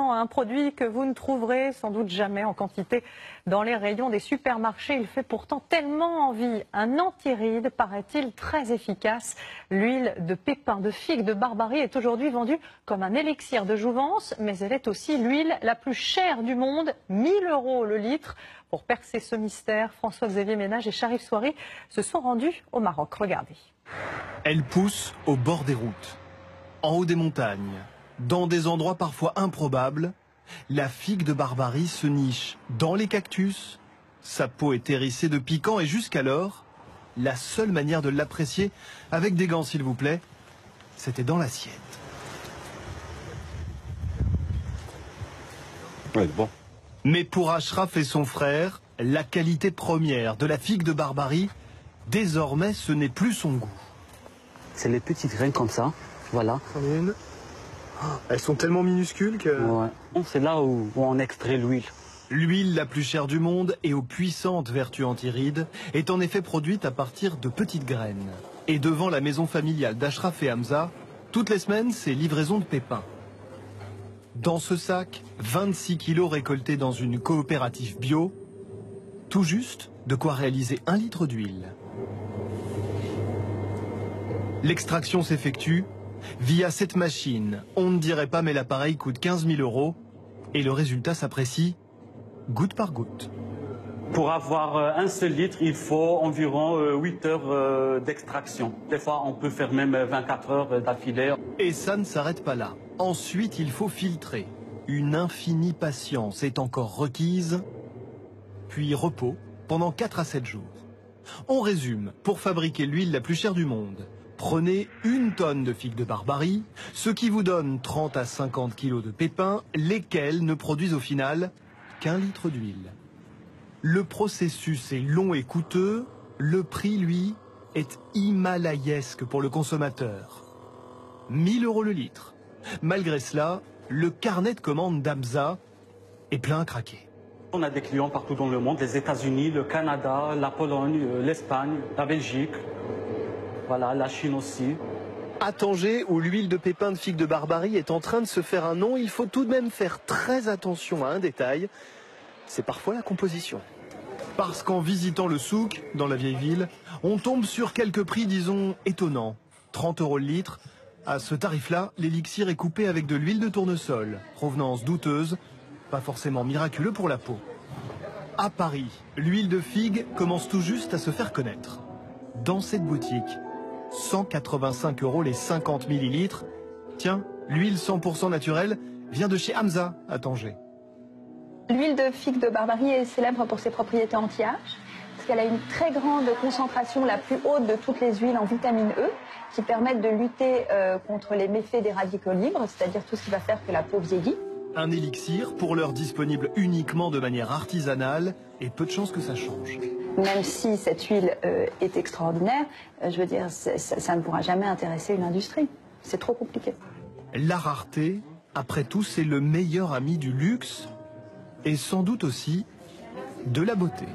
Un produit que vous ne trouverez sans doute jamais en quantité dans les rayons des supermarchés. Il fait pourtant tellement envie. Un antiride, paraît-il, très efficace. L'huile de pépin de figue de Barbarie est aujourd'hui vendue comme un élixir de jouvence, mais elle est aussi l'huile la plus chère du monde, 1000 euros le litre. Pour percer ce mystère, François-Xavier Ménage et Charif Soiri se sont rendus au Maroc. Regardez. Elle pousse au bord des routes, en haut des montagnes dans des endroits parfois improbables, la figue de Barbarie se niche dans les cactus. Sa peau est hérissée de piquants et jusqu'alors, la seule manière de l'apprécier, avec des gants s'il vous plaît, c'était dans l'assiette. bon. Mais pour Ashraf et son frère, la qualité première de la figue de Barbarie, désormais ce n'est plus son goût. C'est les petites graines comme ça, voilà. Elles sont tellement minuscules que... Ouais. C'est là où, on extrait l'huile. L'huile la plus chère du monde et aux puissantes vertus antirides est en effet produite à partir de petites graines. Et devant la maison familiale d'Ashraf et Hamza, toutes les semaines, c'est livraison de pépins. Dans ce sac, 26 kilos récoltés dans une coopérative bio, tout juste de quoi réaliser un litre d'huile. L'extraction s'effectue Via cette machine, on ne dirait pas mais l'appareil coûte 15 000 euros et le résultat s'apprécie goutte par goutte. Pour avoir euh, un seul litre, il faut environ 8 euh, heures euh, d'extraction. Des fois, on peut faire même 24 heures d'affilée. Et ça ne s'arrête pas là. Ensuite, il faut filtrer. Une infinie patience est encore requise. Puis repos pendant 4 à 7 jours. On résume, pour fabriquer l'huile la plus chère du monde, Prenez une tonne de figues de barbarie, ce qui vous donne 30 à 50 kilos de pépins, lesquels ne produisent au final qu'un litre d'huile. Le processus est long et coûteux, le prix, lui, est himalayesque pour le consommateur. 1000 euros le litre. Malgré cela, le carnet de commandes d'Amza est plein à craquer. On a des clients partout dans le monde, les États-Unis, le Canada, la Pologne, euh, l'Espagne, la Belgique. Voilà, la Chine aussi. À Tanger, où l'huile de pépin de figue de Barbarie est en train de se faire un nom, il faut tout de même faire très attention à un détail. C'est parfois la composition. Parce qu'en visitant le souk, dans la vieille ville, on tombe sur quelques prix, disons, étonnants. 30 euros le litre. À ce tarif-là, l'élixir est coupé avec de l'huile de tournesol, provenance douteuse, pas forcément miraculeux pour la peau. À Paris, l'huile de figue commence tout juste à se faire connaître. Dans cette boutique, 185 euros les 50 millilitres. Tiens, l'huile 100% naturelle vient de chez Hamza à Tanger. L'huile de figue de Barbarie est célèbre pour ses propriétés anti-âge, parce qu'elle a une très grande concentration, la plus haute de toutes les huiles en vitamine E, qui permettent de lutter euh, contre les méfaits des radicaux libres, c'est-à-dire tout ce qui va faire que la peau vieillit. Un élixir, pour l'heure disponible uniquement de manière artisanale, et peu de chances que ça change même si cette huile euh, est extraordinaire, euh, je veux dire, ça, ne pourra jamais intéresser une industrie. C'est trop compliqué. La rareté, après tout, c'est le meilleur ami du luxe et sans doute aussi de la beauté.